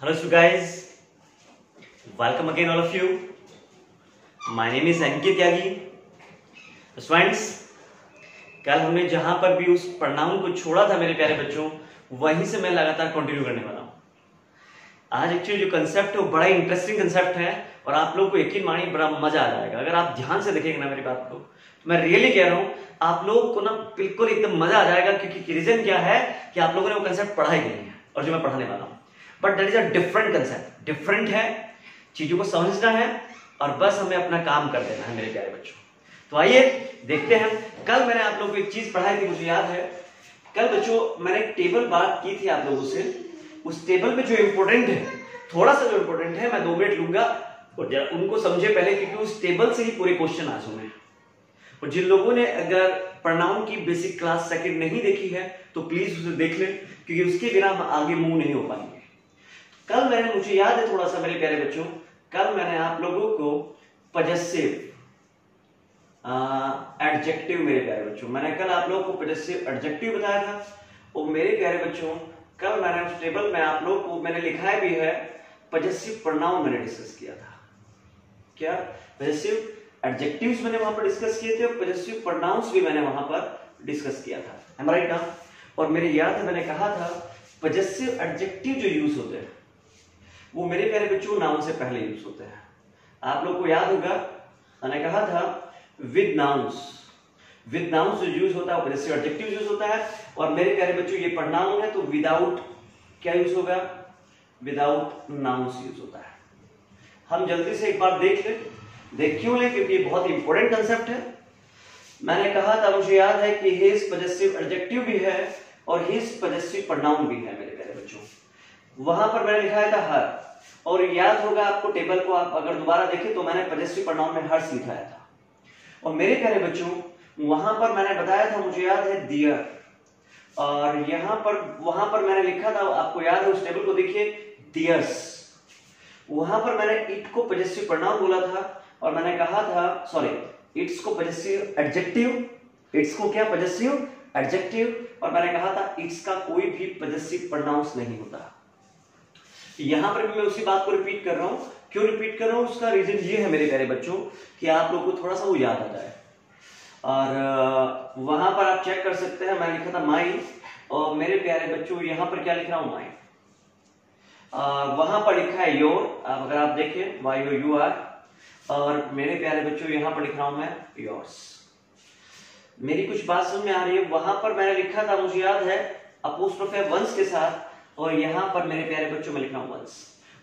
Hello, so guys. Welcome again, all of you. My name is Ankit. Friends, कल हमने जहाँ पर भी उस प्रणाम को छोड़ा था मेरे प्यारे बच्चों वहीं से मैं लगातार कंटिन्यू करने वाला हूँ आज एक्चुअली जो कंसेप्ट है वो बड़ा इंटरेस्टिंग कंसेप्ट है और आप लोगों को यकीन मानिए बड़ा मज़ा आ जाएगा अगर आप ध्यान से देखेंगे ना मेरी बात को तो मैं रियली कह रहा हूँ आप लोगों को ना बिल्कुल एकदम मज़ा आ जाएगा क्योंकि रीजन क्या है कि आप लोगों ने वो कंसेप्ट पढ़ा ही नहीं है और जो मैं पढ़ाने वाला हूँ but that is a different concept different है, चीज़ों को समझना है, और बस हमें अपना काम कर देना है, मेरे प्यारे बच्चों। तो आइए, देखते हैं। कल मैंने आप लोगों को एक चीज़ पढ़ाई थी, मुझे याद है। कल बच्चों, मैंने टेबल बात की थी आप लोगों से। उस टेबल में जो इंपोर्टेंट है, थोड़ा सा जो इंपोर्टेंट है, मैं दो मिनट लूँगा। और उनको समझे पहले, क्योंकि उस टेबल से ही पूरे क्वेश्चन आ चुके हैं। और जिन लोगों ने अगर प्रणाम की बेसिक क्लास सेकंड नहीं देखी है तो प्लीज़ उसे देख लें, क्योंकि उसके बिना हम आगे मूव नहीं हो पाएँगे। कल मैंने मुझे याद है थोड़ा सा मेरे प्यारे बच्चों, कल मैंने आप लोगों को पजेसिव एडजेक्टिव मेरे प्यारे बच्चों, मैंने कल आप लोगों को पजेसिव एडजेक्टिव बताया था। और मेरे प्यारे बच्चों, कल मैंने उस टेबल में आप लोगों को, मैंने लिखा भी है पजेसिव प्रोनाउन मैंने डिस्कस किया था। क्या? पजेसिव एडजेक्टिव्स मैंने वहाँ पर डिस्कस किए थे, और पजेसिव प्रोनाउंस भी मैंने वहाँ पर डिस्कस किया था। राइट ना और मेरे याद है मैंने कहा था पजेसिव एडजेक्टिव जो यूज़ होते हैं वो मेरे प्यारे बच्चों नाउन से पहले यूज़ होते हैं। आप लोग को याद होगा, मैंने कहा था विद नाउन्स विद नाउन्स जो यूज़ होता है पजेसिव एडजेक्टिव यूज़ होता है। और मेरे प्यारे बच्चों, ये प्रनाउन है तो विदाउट क्या यूज़ होगा? विदाउट नाउन्स यूज़ होता है। हम जल्दी से एक बार देख लें। देख क्यों लें? क्योंकि ये बहुत इंपॉर्टेंट कंसेप्ट है। मैंने कहा था, मुझे याद है कि हिज एडजेक्टिव भी है और हिज पजेसिव प्रनाउन भी है मेरे वहाँ पर मैंने लिखा था हर। और याद होगा आपको टेबल को आप अगर दोबारा देखें तो मैंने पजेसिव प्रनाउन में हर्ष लिखाया था। और मेरे प्यारे बच्चों, वहाँ पर मैंने बताया था, मुझे याद है दियर और यहाँ पर, वहाँ पर मैंने लिखा था, आपको याद है, उस टेबल को देखिए, दियर्स। वहाँ पर मैंने इट को पजेसिव प्रनाउन बोला था, और मैंने कहा था सॉरी इट्स को पजेसिव एडजेक्टिव इट्स को क्या पजेसिव एडजेक्टिव और मैंने कहा था, इट्स का कोई भी पजेसिव प्रोनाउंस नहीं होता। यहाँ पर भी मैं उसी बात को रिपीट कर रहा हूँ। क्यों रिपीट कर रहा हूँ? उसका रीजन ये है मेरे प्यारे बच्चों, कि आप लोग को थोड़ा सा वो याद आ जाए। और वहाँ पर आप चेक कर सकते हैं, मैंने लिखा था माई और मेरे प्यारे बच्चों, यहाँ पर क्या लिख रहा हूँ माई वहाँ पर लिखा है योर अगर आप देखें वाई ओ यू आर और मेरे प्यारे बच्चों, यहाँ पर लिख रहा हूँ मैं योर्स मेरी कुछ बात समझ में आ रही है। वहाँ पर मैंने लिखा था, मुझे याद है अपोस्ट्रोफे वंस के साथ। और यहाँ पर मेरे प्यारे बच्चों में लिखा वंस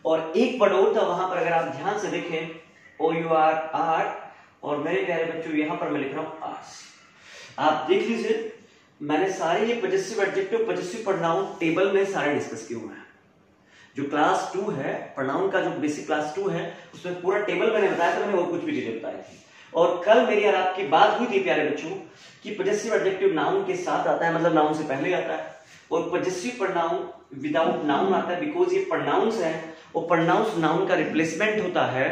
और एक वर्ड और था वहाँ पर अगर आप ध्यान से देखें ओ यू आर आर और मेरे प्यारे बच्चों, यहाँ पर मैं लिख रहा हूँ आर्स आप देख लीजिए, मैंने सारे ये possessive adjective possessive pronoun table में सारे डिस्कस किए हुए हैं। जो क्लास टू है प्रोनाउन का जो बेसिक क्लास टू है, उसमें पूरा टेबल मैंने बताया था, मैंने और कुछ भी चीज़ें बताई थी। और कल मेरी और आपकी बात हुई थी, प्यारे बच्चों, कि पजेसिव एडजेक्टिव नाउन के साथ आता है मतलब नाउन से पहले आता है। और पजेसिव प्रोनाउन विदाउट नाउन आता है बिकॉज़ ये प्रोनाउंस है, और प्रोनाउंस नाउन का रिप्लेसमेंट होता है,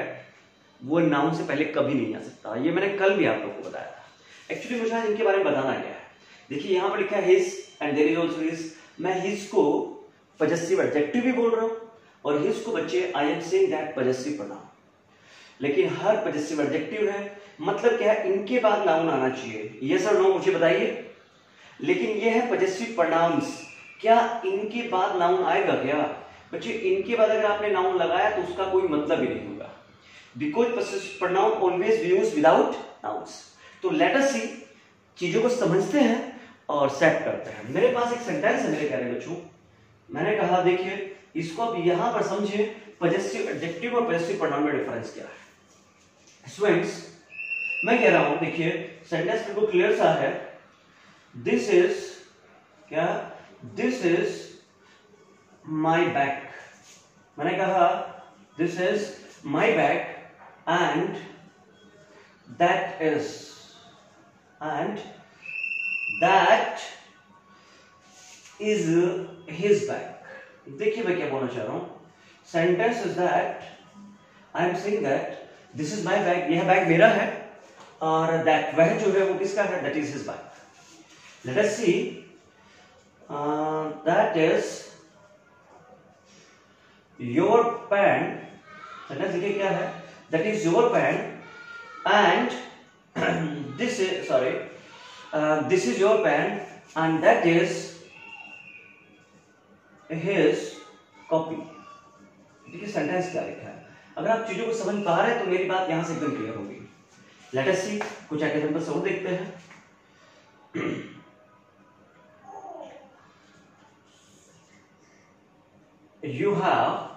वो नाउन से पहले कभी नहीं आ सकता। ये मैंने कल भी आप लोगों को बताया था। एक्चुअली मुझे इनके बारे में बताना गया है? देखिए, यहाँ पर लिखा है his and there is also his मैं हिज को पजेसिव एडजेक्टिव भी बोल रहा हूँ, और हिज को बच्चे I am saying that possessive pronoun लेकिन हर पजेसिव एडजेक्टिव है। मतलब क्या है? इनके बाद नाउन आना चाहिए। यस और नो मुझे बताइए। लेकिन ये है पजेसिव प्रोनाउंस। क्या इनके बाद नाउन आएगा क्या? बच्चे, इनके बाद अगर आपने नाउन लगाया तो उसका कोई मतलब ही नहीं होगा। Because pronoun always use without nouns तो लेट अस सी चीज़ों को समझते हैं और सेट करते हैं। मेरे पास एक सेंटेंस है मेरे प्यारे बच्चों। मैंने कहा, देखिए, इसको आप यहाँ पर समझे, पजेसिव एडजेक्टिव और पजेसिव प्रोनाउन में डिफरेंस क्या है। स्टूडेंट्स मैं कह रहा हूँ, देखिए सेंटेंस बिल्कुल क्लियर सा है। दिस इज़ क्या? दिस इज़ माई बैक मैंने कहा this is my bag and that is and that is his bag देखिए मैं क्या बोलना चाह रहा हूँ। Sentence is that I am saying that this is my bag यह बैग मेरा है, और दैट वह जो है वो किसका है? That is his bag let us see that is your pen sentence देखिए क्या है that is your pen and this sorry this is your pen and that is his copy देखिए सेंटेंस क्या लिखा है? अगर आप चीज़ों को समझ पा रहे हैं तो मेरी बात यहाँ से एकदम क्लियर होगी। लेट अस सी कुछ एग्जांपल्स और देखते हैं। you have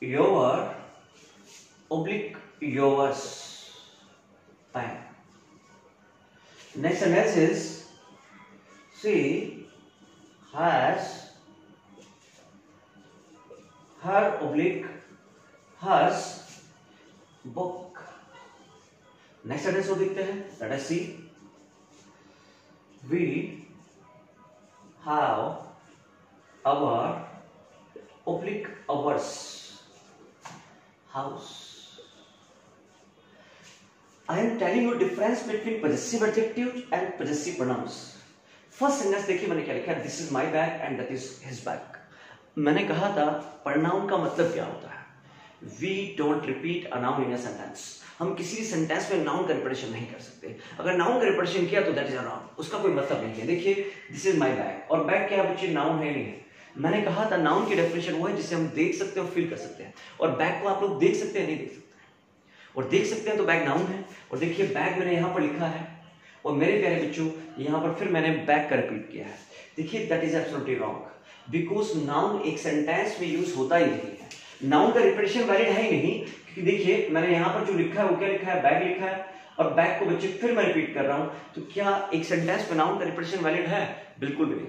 your oblique yours pen. Next sentence is she has her oblique hers book. Next sentence को देखते हैं let us see we have our oblique ours house. I am telling you difference between possessive adjectives and possessive pronouns. First sentence देखिए मैंने क्या लिखा this is my bag and that is his bag मैंने कहा था pronoun का मतलब क्या होता है? We don't repeat a noun in a sentence हम किसी भी सेंटेंस में नाउन का रिपीटेशन नहीं कर सकते। अगर नाउन का रिपीटेशन किया तो दैट इज़ अ नाउन उसका कोई मतलब नहीं है। देखिए दिस इज़ माई बैग और बैग क्या बच्चे? नाउन है नहीं है। मैंने कहा था नाउन की डेफिनेशन वो है जिसे हम देख सकते हैं और फील कर सकते हैं। और बैग को आप लोग देख सकते हैं, नहीं देख सकते। और देख सकते हैं तो बैग नाउन है। और देखिए बैग मैंने यहाँ पर लिखा है। और मेरे प्यारे बच्चों, यहाँ पर फिर मैंने बैग का रिपीट किया है। देखिए that is absolutely wrong because noun एक सेंटेंस में यूज़ होता ही नहीं है। नाउन का रिपीटेशन वैलिड है ही नहीं, क्योंकि देखिए, मैंने यहाँ पर जो लिखा है, वो क्या लिखा है? बैग लिखा है। और बैग को बच्चे फिर मैं रिपीट कर रहा हूँ। तो क्या एक सेंटेंस में नाउन का रिपीटेशन वैलिड है? बिल्कुल भी नहीं।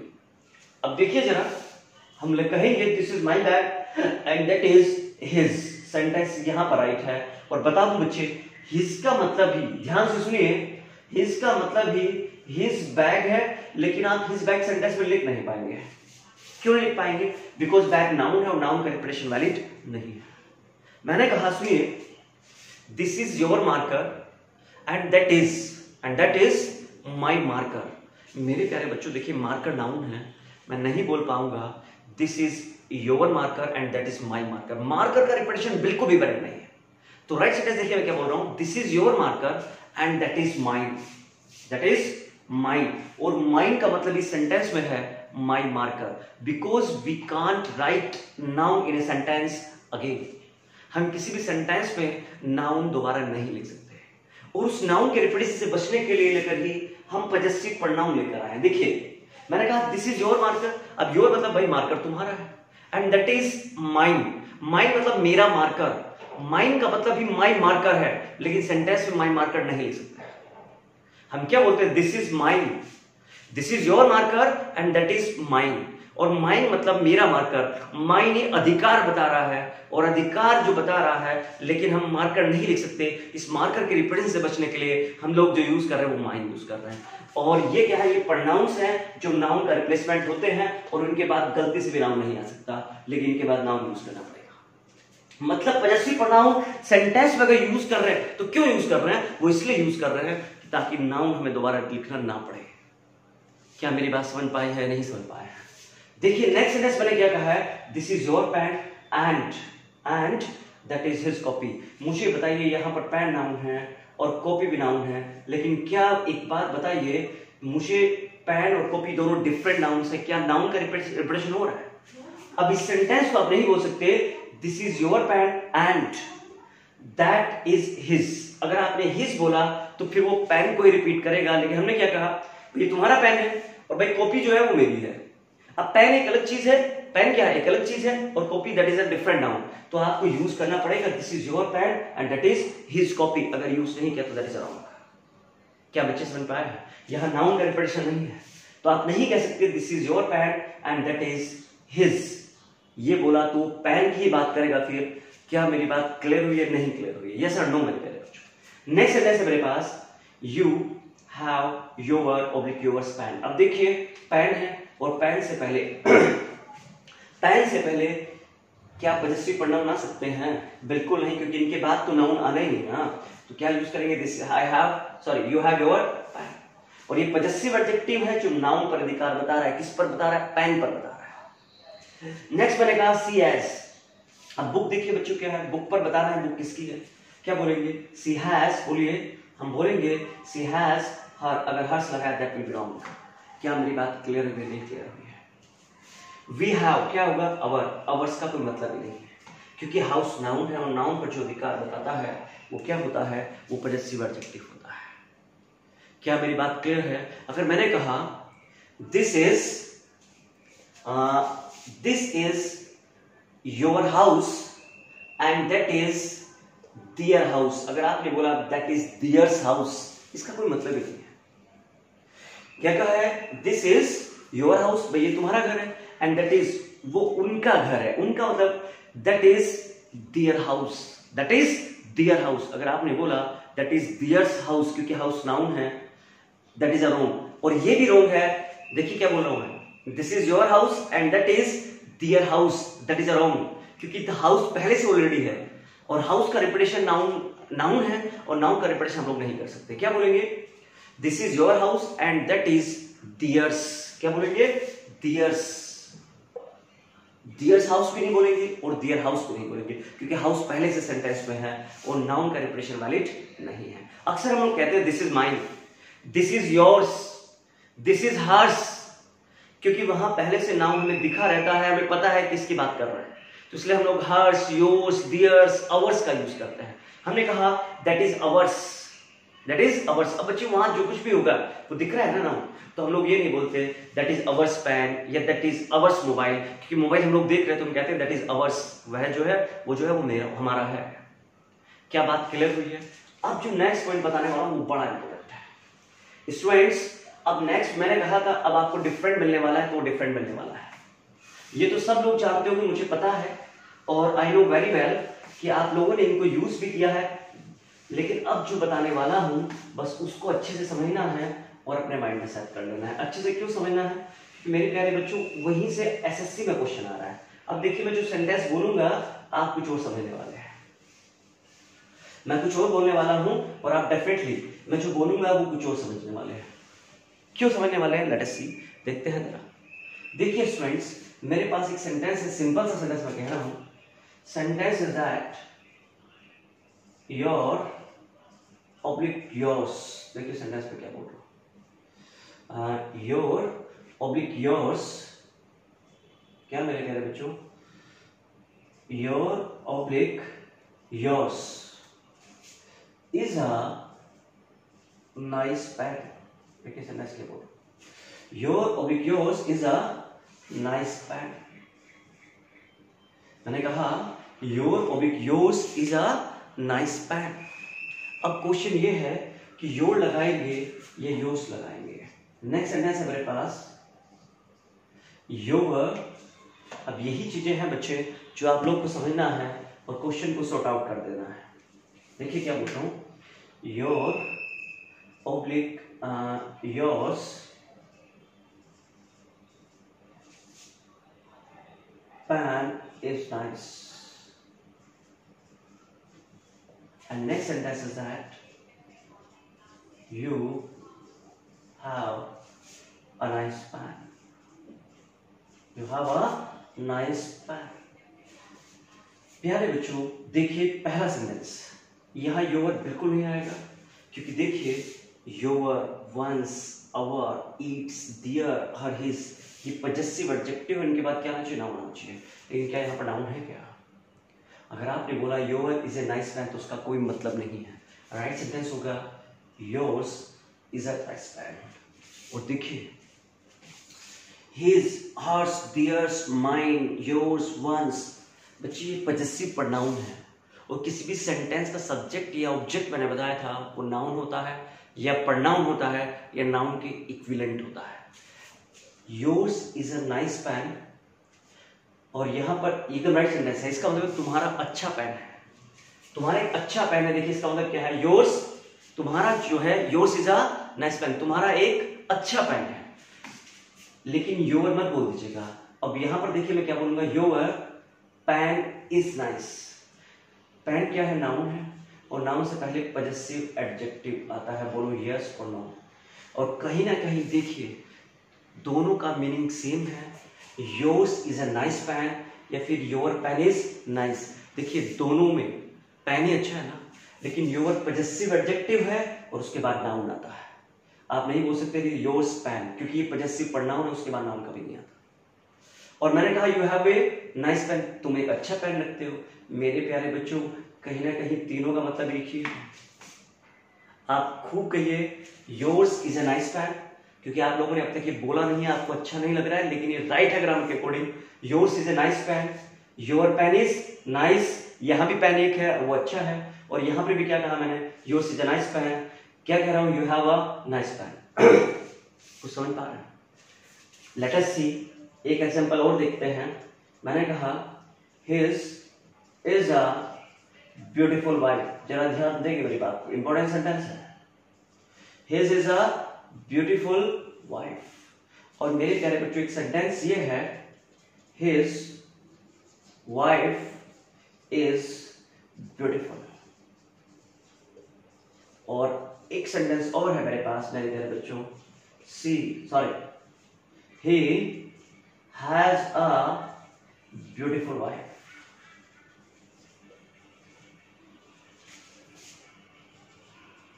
अब देखिए जरा हम लोग कहेंगे this is my bag and that is his sentence यहाँ पर राइट है। और बता दू बच्चे हिज का मतलब ही, ध्यान से सुनिए हिज का मतलब ही हिज बैग है, लेकिन आप हिज बैग सेंटेंस में लिख नहीं पाएँगे। क्यों लिख पाएँगे? बिकॉज़ बैग नाउन है और नाउन का रिप्रेशन वैलिड नहीं है। मैंने कहा, सुनिए this is your marker and that is and that is my marker मेरे प्यारे बच्चों, देखिए मार्कर नाउन है। मैं नहीं बोल पाऊँगा this is your marker and that is my marker marker का रिपीटेशन बिल्कुल भी वैलिड नहीं है। तो राइट सेंटेंस देखिए मैं क्या बोल रहा हूँ? This is your marker and that is mine that is mine और माइंड का मतलब इस सेंटेंस में है my marker because we can't write noun in a sentence again हम किसी भी सेंटेंस में नाउन दोबारा नहीं लिख सकते। और उस नाउन के रिपीटेशन से बचने के लिए लेकर ही हम पजेसिव प्रनाउन लेकर आए देखिए, मैंने कहा दिस इज़ योर मार्कर अब योर मतलब भाई मार्कर तुम्हारा है। And that is mine mine मतलब मेरा मार्कर माइंड का मतलब ही माई मार्कर है, लेकिन सेंटेंस में माई मार्कर नहीं लिख सकते। हम क्या बोलते हैं? This is mine this is your marker and that is mine और माइन मतलब मेरा मार्कर माइंड ये अधिकार बता रहा है और अधिकार जो बता रहा है, लेकिन हम मार्कर नहीं लिख सकते। इस मार्कर के रिप्रेजेंट से बचने के लिए हम लोग जो यूज़ कर रहे हैं वो माइन यूज़ कर रहे हैं। और ये क्या है? ये प्रनाउंस हैं जो नाउन का रिप्लेसमेंट होते हैं और उनके बाद गलती से भी नाउन नहीं आ सकता, लेकिन इनके बाद नाउन यूज़ करना पड़ेगा। मतलब पजस्वी प्रनाउन सेंटेंस में अगर यूज़ कर रहे हैं तो क्यों यूज़ कर रहे हैं? वो इसलिए यूज़ कर रहे हैं ताकि नाउन हमें दोबारा लिखना ना पड़े। क्या मेरी बात समझ पाए है? नहीं समझ पाए देखिए नेक्स्ट सेंटेंस मैंने क्या कहा है? This is your pen and and that is his copy मुझे बताइए, यहाँ पर पैन नाउन है और कॉपी भी नाउन है, लेकिन क्या एक बात बताइए, मुझे पैन और कॉपी दोनों डिफरेंट नाउन है, क्या नाउन का रिप्रेजेंटेशन हो रहा है? अब इस सेंटेंस को आप नहीं बोल सकते this is your pen and that is his अगर आपने हिज बोला तो फिर वो पैन को ही रिपीट करेगा, लेकिन हमने क्या कहा, ये तुम्हारा पेन है और भाई कॉपी जो है वो मेरी है। अब पेन एक अलग चीज़ है पेन क्या है? एक अलग चीज़ है और copy that is a different noun तो आपको यूज़ करना पड़ेगा this is your pen and that is his copy अगर यूज़ नहीं किया तो दैट इज़ रॉन्ग क्या बच्चे समझ पाए हैं यहाँ नाउन का रिपीटेशन नहीं है। तो आप नहीं कह सकते this is your pen and that is his ये बोला तो पेन की बात करेगा फिर, क्या मेरी बात क्लियर हुई है नहीं क्लियर हुई? यस और नो मेरे बच्चों? नेक्स्ट सेंटेंस है मेरे पास you have your oblique your pen अब देखिए पेन है और पेन से पहले, पेन से पहले क्या पजस्वी प्रोनाउन आ सकते हैं? बिल्कुल नहीं, क्योंकि इनके बाद तो नाउन आना ही नहीं ना। तो क्या यूज़ करेंगे? This I have sorry you have your pen और ये पजस्वी एडजेक्टिव है जो नाउन पर अधिकार बता रहा है। किस पर बता रहा है? पेन पर बता रहा है। नेक्स्ट मैंने कहा सी एज अब बुक देखिए बच्चों क्या है? बुक पर बताना है बुक किसकी है? क्या बोलेंगे? सी हैज़ बोलिए। हम बोलेंगे सी हैज़ हर अगर हर्ष लगाया दैट विल बी रॉन्ग क्या मेरी बात क्लियर हुई नहीं क्लियर हुई है? वी हैव क्या होगा अवर अवर्स का कोई मतलब ही नहीं है। क्योंकि हाउस नाउन है और नाउन पर जो अधिकार बताता है, वो क्या होता है? वो पजेसिव एडजेक्टिव होता है। क्या मेरी बात क्लियर है? अगर मैंने कहा this is this is your house and that is their house अगर आपने बोला दैट इज़ दियर्स हाउस इसका कोई मतलब ही नहीं है। क्या कहा है? दिस इज़ योर हाउस भाई, ये तुम्हारा घर है। एंड दैट इज़ वो उनका घर है। उनका मतलब that is their house that is their house अगर आपने बोला दैट इज़ दियर्स हाउस क्योंकि हाउस नाउन है दैट इज़ अ रोंग और ये भी रोंग है। देखिए क्या बोल रहा हूँ मैं। This is your house and that is their house that is a wrong क्योंकि द हाउस पहले से ऑलरेडी है। और हाउस का रिपीटेशन नाउन नाउन है, और नाउन का रिपीटेशन हम लोग नहीं कर सकते। क्या बोलेंगे? This is your house and that is theirs क्या बोलेंगे? दियर्स दियर्स हाउस भी नहीं बोलेंगे और दियर हाउस भी नहीं बोलेंगे, क्योंकि हाउस पहले से सेंटेंस में है और नाउन का रिपीटेशन वैलिड नहीं है। अक्सर हम लोग कहते हैं this is mine this is yours this is hers क्योंकि वहाँ पहले से नाउन में दिखा रहता है, हमें पता है किसकी बात कर रहे हैं। तो इसलिए हम लोग हर्स योर्स दियर्स अवर्स का यूज़ करते हैं। हमने कहा that is ours that is ours अब बच्चे वहाँ जो कुछ भी होगा, वो दिख रहा है ना नाउन तो हम लोग ये नहीं बोलते दैट इज़ अवर्स पैन या दैट इज़ अवर्स मोबाइल क्योंकि मोबाइल हम लोग देख रहे हैं तो हम कहते हैं दैट इज़ अवर्स वह जो है, वो जो है वो मेरा, हमारा है। क्या बात क्लियर हुई है? अब जो नेक्स्ट पॉइंट बताने वाला वो बड़ा इंपॉर्टेंट है। स्टूडेंट्स अब नेक्स्ट मैंने कहा था, अब आपको डिफरेंट मिलने वाला है तो डिफरेंट मिलने वाला है। ये तो सब लोग जानते हो मुझे पता है। और आई नो वेरी वेल कि आप लोगों ने इनको यूज़ भी किया है लेकिन अब जो बताने वाला हूँ, बस उसको अच्छे से समझना है और अपने माइंड में सेट कर लेना है। अच्छे से क्यों समझना है? कि मेरे प्यारे बच्चों, वहीं से एसएससी में क्वेश्चन आ रहा है। अब देखिए, मैं जो सेंटेंस बोलूँगा, आप कुछ और समझने वाले हैं। मैं कुछ और बोलने वाला हूँ और आप डेफिनेटली मैं जो बोलूँगा, वो कुछ और समझने वाले हैं। क्यों समझने वाले हैं? लेट सी देखते हैं जरा। देखिए स्टूडेंट्स मेरे पास एक सेंटेंस है सिंपल सा सेंटेंस मैं कह रहा हूँ। Sentence is that your oblique yours देखिए सेंटेंस पे क्या बोल रहा हूँ योर ऑब्लिक योर्स क्या मेरे प्यारे बच्चों? Your oblique yours is a nice pad देखिए सेंटेंस क्या बोल your oblique yours is a nice pad मैंने कहा your oblique yours is a nice pad अब क्वेश्चन ये है कि योर लगाएँगे ये योस लगाएँगे। नेक्स्ट सेंटेंस है मेरे पास। योर अब यही चीज़ें हैं बच्चे जो आप लोग को समझना है और क्वेश्चन को सॉर्ट आउट कर देना है। देखिए क्या बोलता हूँ। Your oblique yours pan is nice. And next sentence is that you have a nice pan. You have a nice pan. प्यारे बच्चों, देखिए पहला सेंटेंस यहाँ योवर बिल्कुल नहीं आएगा, क्योंकि देखिए your one's our its their her his ये पजेसिव एडजेक्टिव इनके बाद क्या आना चाहिए? नाउन चाहिए। लेकिन क्या यहाँ पर नाउन है क्या? अगर आपने बोला your is a nice man तो उसका कोई मतलब नहीं है। राइट सेंटेंस होगा yours is a nice man और देखिए his hers theirs mine yours one's बच्चे, ये पजेसिव प्रनाउन है। और किसी भी सेंटेंस का सब्जेक्ट या ऑब्जेक्ट मैंने बताया था, वो नाउन होता है, या प्रनाउन होता है, या नाउन के इक्विलेंट होता है। Yours is a nice pen और यहाँ पर एकदम राइट सेंटेंस है। इसका मतलब तुम्हारा अच्छा पेन है। तुम्हारा एक अच्छा पेन है, देखिए इसका मतलब क्या है? योर्स तुम्हारा जो है yours is a nice pen तुम्हारा एक अच्छा पेन है। लेकिन योर मत बोल दीजिएगा। अब यहाँ पर देखिए मैं क्या बोलूँगा? Your pen is nice pen क्या है? नाउन है। और नाउन से पहले पजेसिव एडजेक्टिव आता है। बोलो यस और नो और कहीं ना कहीं देखिए, दोनों का मीनिंग सेम है। Yours is a nice pen या फिर योर पैन इज़ नाइस देखिए, दोनों में पैन ही अच्छा है ना, लेकिन योर पजेसिव एडजेक्टिव है और उसके बाद नाउन आता है। आप नहीं बोल सकते योर्स पेन क्योंकि ये पजेसिव पढ़नाउन है, उसके बाद नाउन कभी नहीं आता। और मैंने कहा you have a nice pen तुम एक अच्छा पेन रखते हो। मेरे प्यारे बच्चों, कहीं ना कहीं तीनों का मतलब एक है आप खूब कहिए yours is a nice pen क्योंकि आप लोगों ने अब तक ये बोला नहीं है, आपको अच्छा नहीं लग रहा है, लेकिन ये राइट है ग्रामर के according yours is a nice pen your pen is nice यहाँ भी पेन एक है, वो अच्छा है. और यहाँ पर भी क्या कहा मैंने? Yours is a nice pen क्या कह रहा हूँ? You have a nice pen कुछ समझ पा रहे हैं? लेट अस सी एक एग्ज़ाम्पल और देखते हैं. मैंने कहा his is a beautiful wife जरा ध्यान देंगे मेरी बात. को इंपॉर्टेंट सेंटेंस है. His is a beautiful wife और मेरे प्यारे बच्चों एक सेंटेंस ये है हिज वाइफ इज़ ब्यूटीफुल और एक सेंटेंस और है मेरे पास, मेरे प्यारे बच्चों. She sorry he has a beautiful wife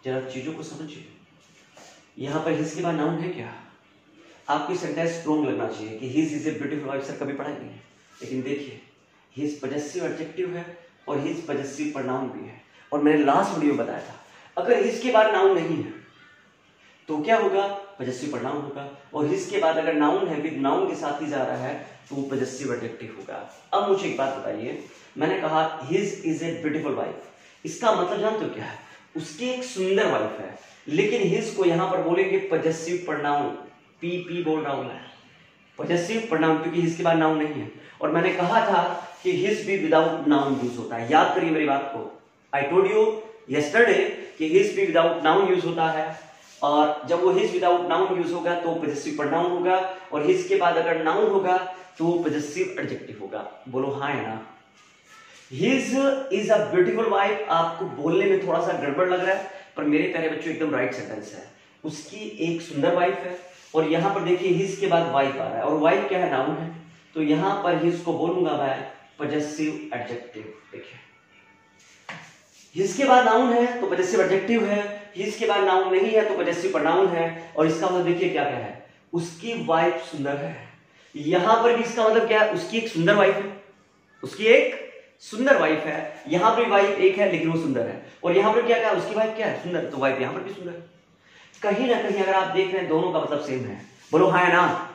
जरा चीज़ों को समझिए। यहाँ पर हिज के बाद नाउन है क्या? आपको सेंटेंस स्ट्रोंग लगना चाहिए कि his is a beautiful wife sir कभी पढ़ाई नहीं? लेकिन देखिए हिज पजेसिव एडजेक्टिव है और हिज पजेसिव प्रनाउन भी है। और मैंने लास्ट वीडियो में बताया था, अगर हिज के बाद नाउन नहीं है तो क्या होगा? पजेसिव प्रनाउन होगा। और हिज के बाद अगर नाउन है विद नाउन के साथ ही जा रहा है तो वो पजेसिव एडजेक्टिव होगा। अब मुझे एक बात बताइए, मैंने कहा his is a beautiful wife इसका मतलब जानते हो क्या है? उसकी एक सुंदर वाइफ है। लेकिन हिज को यहाँ पर बोलेंगे पजेसिव प्रनाउन पी पी बोल रहा हूँ मैं। पजेसिव प्रनाउन क्योंकि हिज के बाद नाउन नहीं है। और मैंने कहा था कि हिज भी विदाउट नाउन यूज़ होता है। याद करिए मेरी बात को। आई टोल्ड यू यस्टरडे कि हिज भी विदाउट नाउन यूज़ होता है। और जब वो हिज विदाउट नाउन यूज़ होगा तो पजेसिव प्रनाउन होगा। और हिज के बाद अगर नाउन होगा तो पजेसिव एडजेक्टिव होगा। बोलो हाँ है ना? His is a beautiful wife आपको बोलने में थोड़ा सा गड़बड़ लग रहा है। पर मेरे प्यारे बच्चों, एकदम राइट सेंटेंस है। उसकी एक सुंदर वाइफ है और यहाँ पर देखिए हिज के बाद वाइफ आ रहा है। और वाइफ क्या है? नाउन है। तो यहाँ पर हिज को बोलूँगा मैं पजेसिव एडजेक्टिव देखिए। हिज के बाद नाउन है तो पजेसिव एडजेक्टिव है। हिज के बाद नाउन नहीं है तो पजेसिव प्रनाउन है। और इसका मतलब देखिए क्या क्या है? उसकी वाइफ सुंदर है। यहाँ पर भी इसका मतलब क्या है? उसकी एक सुंदर वाइफ है। उसकी एक सुंदर वाइफ है, यहाँ पर वाइफ एक है, लेकिन वो सुंदर है। और यहाँ पर क्या क्या उसकी वाइफ क्या है? सुंदर। तो वाइफ यहाँ पर भी सुंदर। कहीं ना कहीं अगर आप देख रहे हैं, दोनों का मतलब सेम है। बोलो हाँ ना?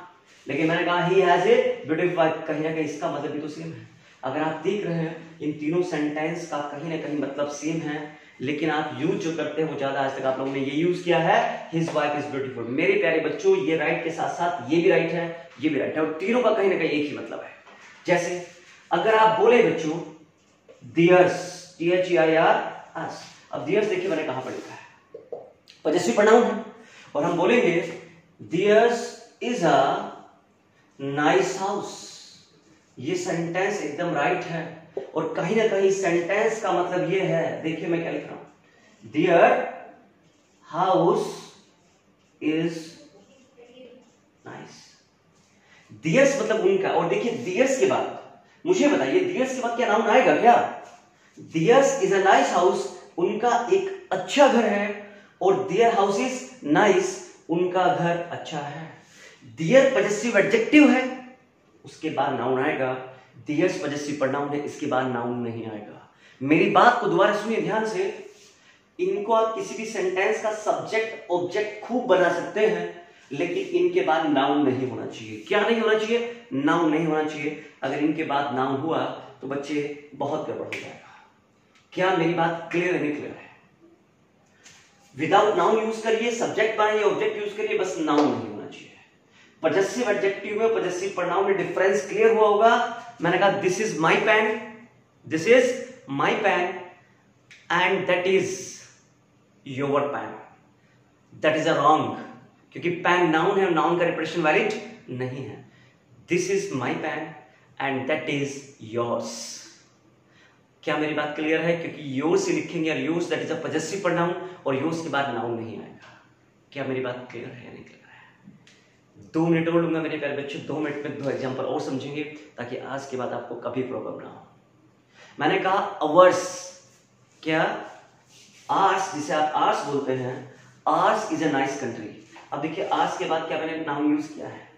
लेकिन मैंने कहा he has a beautiful wife कहीं ना कहीं इसका मतलब भी तो सेम है। अगर आप देख रहे हैं, इन तीनों सेंटेंस का कहीं ना कहीं मतलब सेम है, लेकिन आप यूज़ जो करते हो ज़्यादा आज तक आप लोगों ने ये यूज़ किया है हिज वाइफ इज़ ब्यूटीफुल मेरे प्यारे बच्चों, ये राइट के साथ साथ ये भी राइट है, ये भी राइट है। और तीनों का कहीं ना कहीं एक ही मतलब है। जैसे, अगर आप बोले, बच्चों theirs T H E I R S अब दियर्स देखिए मैंने कहाँ पर लिखा है। पजेसिव प्रनाउन है। और हम बोलेंगे, theirs is a nice house ये सेंटेंस एकदम राइट है। और कहीं ना कहीं सेंटेंस का मतलब ये है, देखिए मैं क्या लिख रहा हूँ। Their house is nice theirs मतलब उनका। और देखिए दियर्स के बाद मुझे बताइए दियर्स के बाद क्या नाउन आएगा क्या? Theirs is a nice house उनका एक अच्छा घर है, और दियर हाउस इज़ नाइस उनका घर अच्छा है। दियर पजेसिव एडजेक्टिव है, उसके बाद नाउन आएगा। दियर्स पजेसिव प्रनाउन है, इसके बाद नाउन नहीं आएगा। मेरी बात को दोबारा सुनिए ध्यान से। इनको आप किसी भी सेंटेंस का सब्जेक्ट ऑब्जेक्ट खूब बना सकते हैं। लेकिन इनके बाद नाउन नहीं होना चाहिए। क्या नहीं होना चाहिए? नाउन नहीं होना चाहिए। अगर इनके बाद नाउन हुआ तो बच्चे बहुत गड़बड़ हो जाएगा। क्या मेरी बात क्लियर है नहीं क्लियर है? विदाउट नाउन यूज़ करिए सब्जेक्ट बनाइए ऑब्जेक्ट यूज़ करिए, बस नाउन नहीं होना चाहिए। पजेसिव एडजेक्टिव में पजेसिव प्रनाउन में डिफरेंस क्लियर हुआ होगा। मैंने कहा this is my pen this is my pen and that is your pen that is a wrong क्योंकि पैन नाउन है नाउन का रिप्रेशन वैलिड नहीं है। This is my pen and that is yours क्या मेरी बात क्लियर है? क्योंकि योर्स से लिखेंगे और yours that is a possessive noun और योर्स के बाद नाउन नहीं आएगा। क्या मेरी बात क्लियर है नहीं क्लियर है? दो मिनट और लूँगा मेरे प्यारे बच्चे, दो मिनट में दो एग्ज़ाम्पल और समझेंगे ताकि आज के बाद आपको कभी प्रॉब्लम ना हो। मैंने कहा अवर्स क्या? आर्स जिसे आप आर्स बोलते हैं ours is a nice country अब देखिए, आर्स के बाद क्या मैंने नाम यूज़ किया है?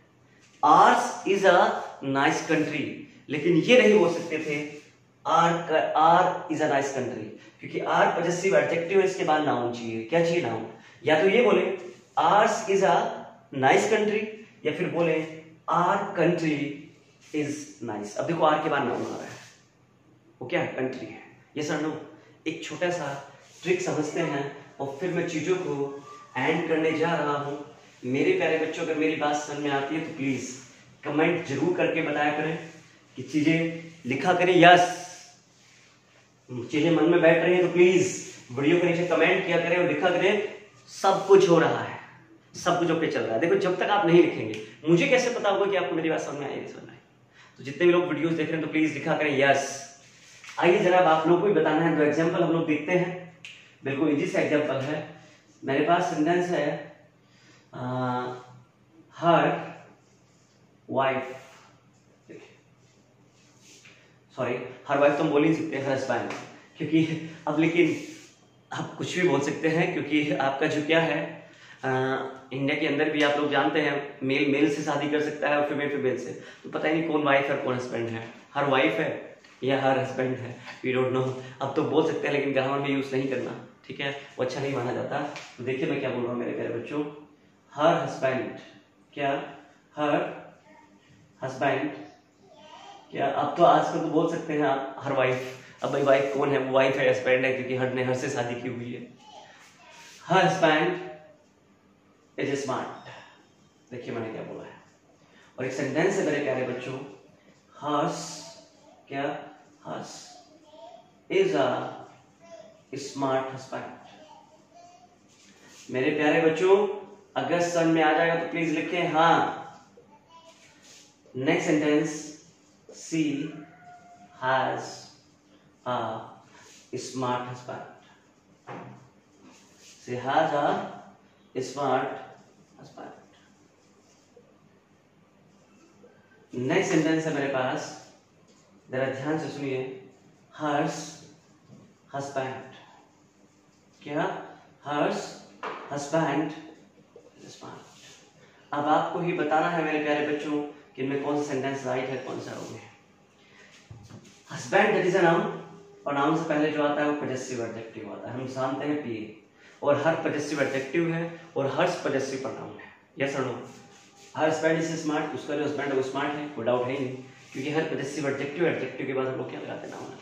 Ours is a nice country. लेकिन ये नहीं बोल सकते थे, our our is a nice country. क्योंकि आर पॉजिटिव, एडजेक्टिव है इसके बाद नाउन चाहिए। क्या चाहिए नाउन? या तो ये बोले, ours is a nice country, या फिर बोले, आर कंट्री इज़ नाइस। अब देखो, आर के बाद नाउन आ रहा है। वो क्या है कंट्री है? ये सर नो एक छोटा सा ट्रिक समझते हैं, और फिर मैं चीज़ों को एंड करने जा रहा हूँ। मेरे प्यारे बच्चों, अगर मेरी बात समझ में आती है तो प्लीज़ कमेंट ज़रूर करके बताया करें कि चीज़ें लिखा करें। यस चीज़ें मन में बैठ रही है तो प्लीज़ वीडियो के नीचे कमेंट किया करें और लिखा करें, सब कुछ हो रहा है। सब कुछ ओके चल रहा है। देखो, जब तक आप नहीं लिखेंगे, मुझे कैसे पता होगा कि आपको मेरी बात समझ में आई समझ तो जितने भी लोग वीडियोस देख रहे हैं तो प्लीज़ लिखा करें। यस आइए जरा आप लोग को भी बताना है। तो एग्ज़ाम्पल हम लोग देखते हैं, बिल्कुल इजी सा एग्ज़ाम्पल है। मेरे पास सेंटेंस है her wife sorry her wife तो हम बोल ही सकते हैं हस्बैंड क्योंकि अब लेकिन आप कुछ भी बोल सकते हैं क्योंकि आपका जो क्या है आ, इंडिया के अंदर भी आप लोग जानते हैं मेल मेल से शादी कर सकता है और फीमेल फीमेल से. तो पता ही नहीं कौन वाइफ है कौन हस्बैंड है. हर वाइफ है या हर हस्बैंड है वी डोंट नो अब तो बोल सकते हैं लेकिन ग्रामर में यूज़ नहीं करना. ठीक है? वो अच्छा नहीं माना जाता। तो देखिए मैं क्या बोल रहा हूँ मेरे प्यारे बच्चों। हर हस्बैंड क्या? हर हस्बैंड क्या? अब तो आजकल तो बोल सकते हैं आप हर वाइफ अब भाई वाइफ कौन है? वो वाइफ है हस्बैंड है, क्योंकि हर ने हर से शादी की हुई है। हर हस्बैंड इज़ स्मार्ट देखिए मैंने क्या बोला है। और एक सेंटेंस है मेरे प्यारे बच्चों। हर्स क्या? Hers is a smart husband मेरे प्यारे बच्चों, अगर सन में आ जाएगा तो प्लीज़ लिखें हाँ। Next sentence she has a smart husband she has a smart husband next sentence है मेरे पास। जरा ध्यान से सुनिए। हर्स हस्बैंड क्या? हर्स हस्बैंड अब आपको ही बताना है मेरे प्यारे बच्चों कि इनमें कौन सा सेंटेंस राइट है, कौन सा रॉन्ग है। हस्बैंड इज़ अ नाउन और नाउन से पहले जो आता है वो पॉजेसिव एडजेक्टिव आता है। हम जानते हैं पीए और हर पॉजेसिव एडजेक्टिव है और हर पॉजेसिव प्रोनाउन है। यस और no her husband is smart उसका जो हस्बैंड है वो स्मार्ट है, कोई डाउट है ही नहीं। क्योंकि हर पॉजेसिव एडजेक्टिव एडजेक्टिव के बाद हम लोग क्या लगाते हैं? नाउन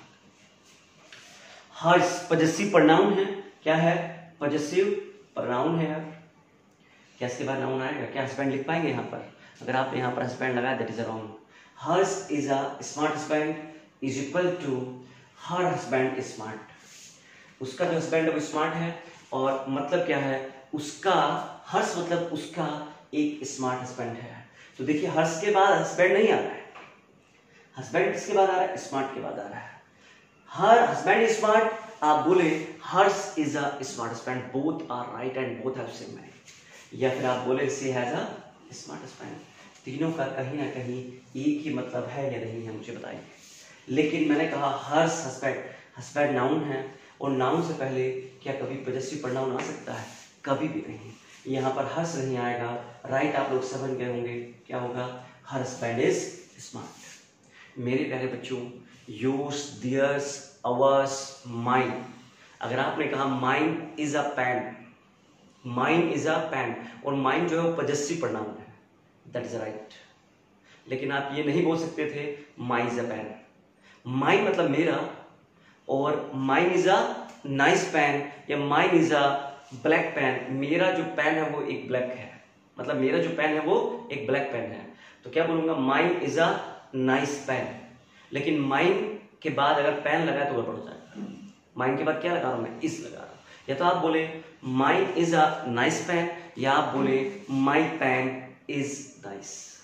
हर पॉजेसिव प्रोनाउन है। क्या है? पॉजेसिव प्रोनाउन है यार। क्या इसके बाद नाउन आएगा? क्या हस्बैंड लिख पाएँगे यहाँ पर? अगर आप यहाँ पर हस्बैंड लगाए that is a wrong hers is a smart husband is equal to her husband is smart उसका जो हस्बैंड है, वो स्मार्ट है, और मतलब क्या है? उसका हर्ष मतलब उसका एक स्मार्ट हस्बैंड है। तो देखिए हर्ष के बाद हस्बैंड नहीं आ रहा है। हस्बैंड किसके बाद आ रहा है? स्मार्ट के बाद आ रहा है। हर हस्बैंड स्मार्ट आप बोले hers is a smart husband both are right and both have same या फिर आप बोले she has a smart spine तीनों का कहीं ना कहीं एक ही मतलब है या नहीं है, मुझे बताइए। लेकिन मैंने कहा हर्ष हस्बैंड हस्बैंड नाउन है, और नाउन से पहले क्या कभी पजस्वी प्रनाउन आ सकता है? कभी भी नहीं। यहाँ पर हर्ष नहीं आएगा। राइट आप लोग समझ गए होंगे। क्या होगा? हर हस्बैंड इज़ स्मार्ट मेरे प्यारे बच्चों योर्स दियर्स अवर्स माइंड अगर आपने कहा mind is a pen mind is a pen और माइंड जो है, वो पजस्वी प्रनाउन है। दैट इज़ राइट लेकिन आप ये नहीं बोल सकते थे my is a pen mine मतलब मेरा, और mine is a nice pen या mine is a black pen मेरा जो पैन है, वो एक ब्लैक है। मतलब मेरा जो पेन है, वो एक ब्लैक पेन है। तो क्या बोलूँगा? Mine is a nice pen लेकिन माइंड के बाद अगर पेन लगाए तो गड़बड़ हो जाएगा। माइंड के बाद क्या लगा रहा हूँ मैं? इस लगा रहा हूँ। या तो आप बोले my is a nice pen, या आप बोले माई पेन इज़ नाइस।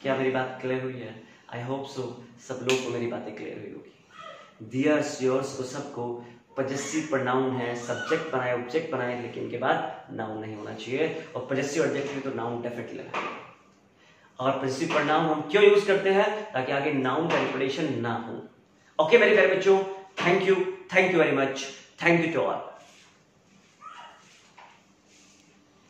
क्या मेरी बात क्लियर हुई है? आई होप सो सब लोग को मेरी बातें क्लियर हुई होगी। दियर्स योर्स को सबको पजेसिव प्रनाउन है सब्जेक्ट बनाए ऑब्जेक्ट बनाए, लेकिन के बाद नाउन नहीं होना चाहिए। और पजेसिव ऑब्जेक्ट तो नाउन डेफिनेटली लगा और पॉजिटिव प्रनाउन हम क्यों यूज़ करते हैं? ताकि आगे नाउन का रिपीटेशन ना हो। ओके मेरे प्यारे बच्चों thank you thank you very much thank you to all